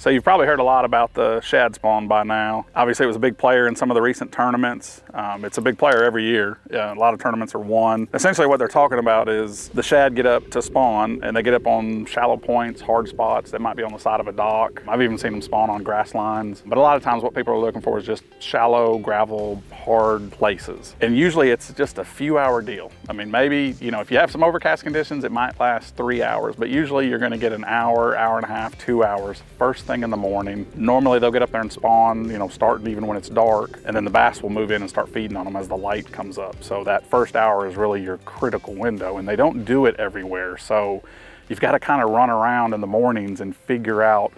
So you've probably heard a lot about the shad spawn by now. Obviously it was a big player in some of the recent tournaments. Um, it's a big player every year. a lot of tournaments are won. Essentially what they're talking about is the shad get up to spawn and they get up on shallow points, hard spots. They might be on the side of a dock. I've even seen them spawn on grass lines. But a lot of times what people are looking for is just shallow, gravel, hard places. And usually it's just a few hour deal. I mean, maybe, you know, if you have some overcast conditions, it might last three hours, but usually you're gonna get an hour, hour and a half, two hours, first thing in the morning. Normally they'll get up there and spawn, you know, starting even when it's dark, and then the bass will move in and start feeding on them as the light comes up. So that first hour is really your critical window, and they don't do it everywhere. So you've got to kind of run around in the mornings and figure out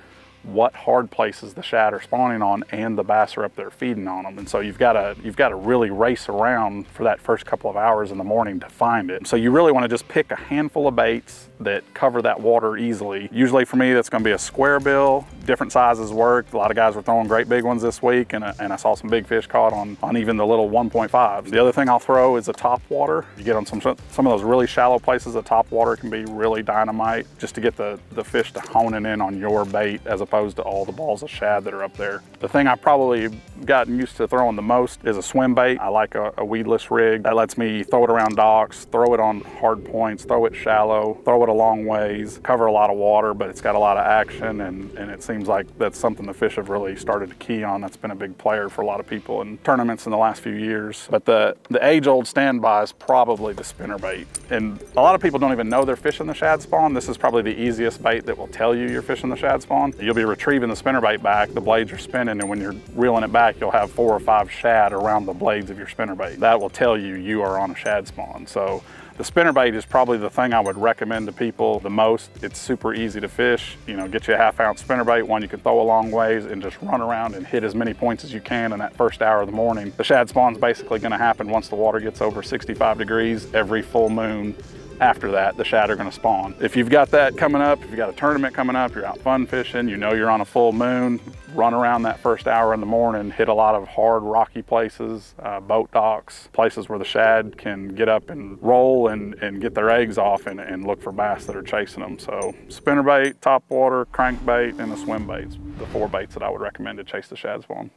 what hard places the shad are spawning on and the bass are up there feeding on them. And so you've got to you've got to really race around for that first couple of hours in the morning to find it. So you really want to just pick a handful of baits that cover that water easily. Usually for me, that's going to be a square bill. Different sizes work. A lot of guys were throwing great big ones this week, and, uh, and I saw some big fish caught on, on even the little 1.5s. The other thing I'll throw is a top water. You get on some, some of those really shallow places, a top water can be really dynamite just to get the, the fish to honing in on your bait as opposed to all the balls of shad that are up there. The thing I've probably gotten used to throwing the most is a swim bait. I like a, a weedless rig. That lets me throw it around docks, throw it on hard points, throw it shallow, throw it a long ways, cover a lot of water, but it's got a lot of action and, and it seems like that's something the fish have really started to key on. That's been a big player for a lot of people in tournaments in the last few years. But the, the age-old standby is probably the spinner bait. And a lot of people don't even know they're fishing the shad spawn. This is probably the easiest bait that will tell you you're fishing the shad spawn. You'll be retrieving the spinner bait back, the blades are spinning, and when you're reeling it back, you'll have four or five shad around the blades of your spinner bait. That will tell you you are on a shad spawn. So the spinner bait is probably the thing I would recommend to people the most. It's super easy to fish. You know, get you a half ounce spinner bait, one you can throw a long ways and just run around and hit as many points as you can in that first hour of the morning. The shad spawn's basically gonna happen once the water gets over 65 degrees every full moon after that, the shad are gonna spawn. If you've got that coming up, if you've got a tournament coming up, you're out fun fishing, you know you're on a full moon, run around that first hour in the morning, hit a lot of hard rocky places, uh, boat docks, places where the shad can get up and roll and, and get their eggs off and, and look for bass that are chasing them. So spinnerbait, top water, crankbait, and a swim bait's the four baits that I would recommend to chase the shad spawn.